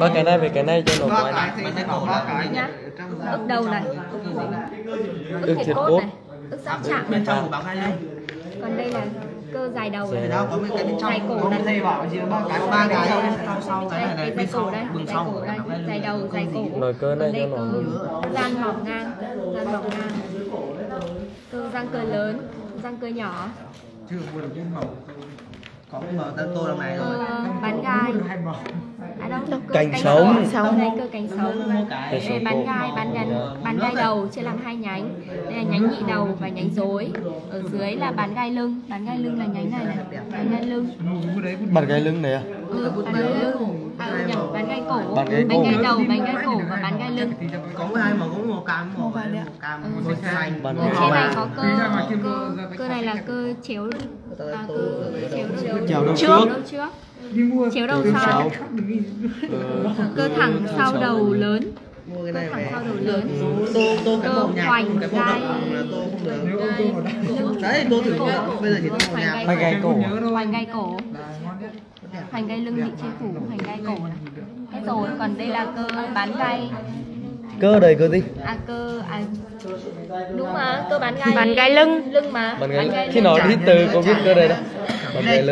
ba cái này về cái này cho nó Bánh nhá. trong ức đầu này. Ức thiệt thiệt cốt. này. Ức giáp chạm bên này. trong của luôn. Còn đây là cơ dài đầu Dài này. đâu có mấy cái bên trong dài cổ này. Thầy bảo chỉ ba cái ba cái sau sau sau cái này này. bên dài cổ sau. đây. Dài sau cổ đây. dài đầu dài cổ. Nói cơ này Còn đây cho nó. cơ gian mỏng ngang. Gian mỏng ngang. Cơ răng cơ lớn răng cơ nhỏ. Chưa vừa được màu. Có mở tên tôi đằng này rồi. cơ bán gai đâu cơ Cánh sống. sống. Đây cơ cánh sống. Cái đây số bán gai bán gắn bán gai đầu chia làm hai nhánh. Đây là nhánh nhị đầu và nhánh rối. Ở dưới là bán gai lưng. Bán gai lưng là nhánh này này. Bán gai lưng. Bật cái lưng này à? Ừ, bán gai lưng. À, ừ, nhầm bán gai cổ. Bán gai cổ. đầu bán gai cổ và bán gai lưng. Có hai màu có màu cam màu màu cam màu xanh Bán ở gai trên này có cơ cơ cơ này là cơ chéo à, cơ chéo đầu trước. chéo đầu sau. Ừ. cơ thẳng sau đầu lớn. Mua cái cơ này thẳng về. sau đầu lớn. Tô tô cái cơ hoành gai. đấy tô thử bây giờ chỉ hoành gai cổ. hoành gai cổ. Hoành gai lưng bị che phủ hoành gai cổ. Này thế rồi còn đây là cơ bán gai cơ đây cơ gì? À cơ à đúng mà cơ bán gai. Bán gai lưng. Lưng mà. Bạn cái khi nó đi từ có biết cơ đây đâu. Bạn cái lưng